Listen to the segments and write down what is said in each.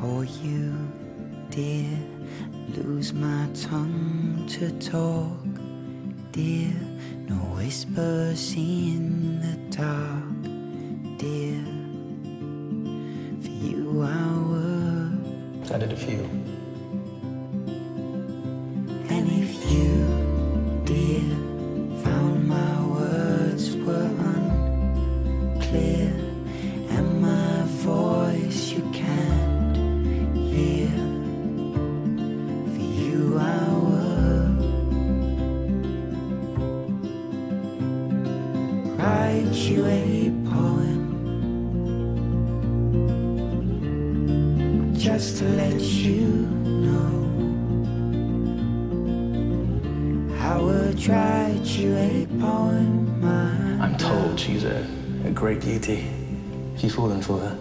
for you, dear. Lose my tongue to talk, dear. No whispers in the dark, dear. For you, I would. I did a few. Write you a poem just to let you know. I would write you a poem. my I'm told she's a, a great beauty. Have you fallen for her?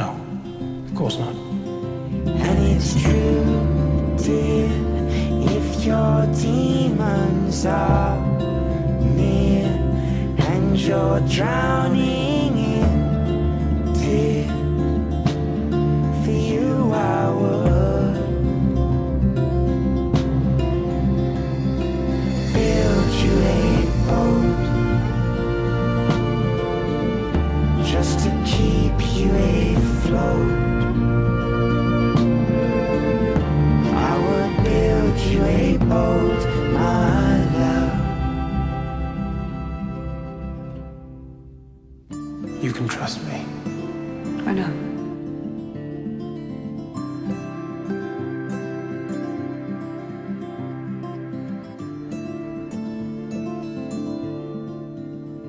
No, of course not. And it's true, dear, if your demons are near you're drowning in tears, for you I would build you a boat just to keep you afloat. You can trust me. I know.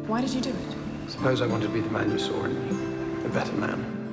Why did you do it? Suppose I wanted to be the man you saw in me, a better man.